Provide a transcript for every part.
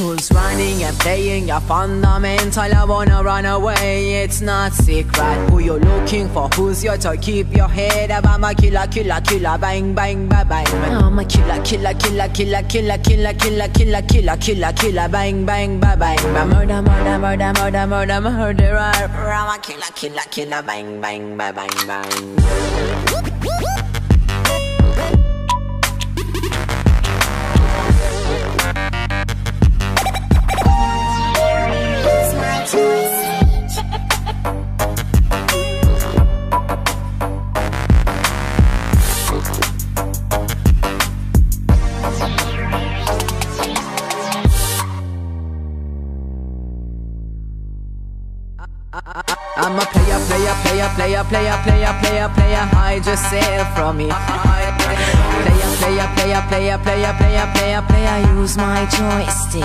just running and playing your fundamental. I wanna run away, it's not secret. Who you looking for? Who's your toy? Keep your head up. I'm a killer, killer, killer, bang, bang, bang, bang. I'm a killer, killer, killer, killer, killer, killer, killer, killer, killer, killer, killer, bang, bang, bang, bang. Murder, murder, murder, murder, murder, murderer. I'm a killer, killer, killer, bang, bang, bang, bang, bang. I'm a player, player, player, player, player, player, player, player. Hide yourself from me. Player, player, player, player, player, player, player, player. Use my joystick.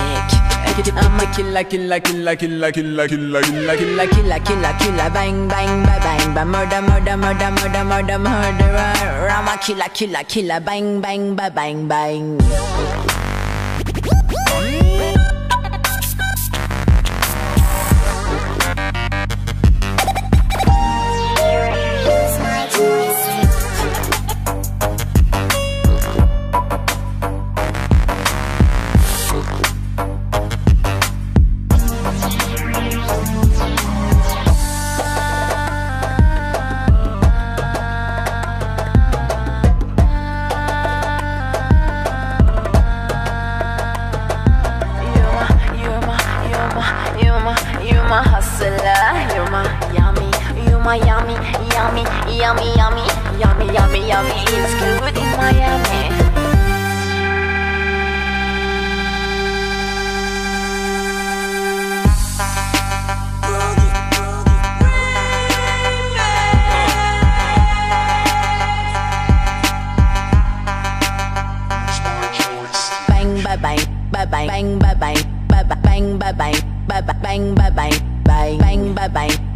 I'm a killer, killer, killer, killer, killer, killer, killer, killer, killer, killer, killer. Bang, bang, bang, bang, bang. Murder, murder, murder, murder, murder, murderer. I'm a killer, killer, killer. Bang, bang, bang, bang, bang. My yummy, yummy, yummy, yummy, yummy, yummy, yummy. It's good in Miami. Bang, bang, bang, bang, bang, bang, bang, bang, bang, bang bang bang bang bang bang bang